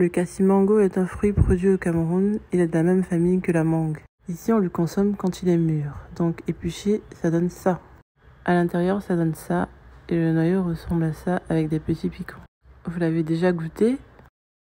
Le cassimango est un fruit produit au Cameroun. Il est de la même famille que la mangue. Ici, on le consomme quand il est mûr. Donc épluché, ça donne ça. À l'intérieur, ça donne ça. Et le noyau ressemble à ça avec des petits piquants. Vous l'avez déjà goûté?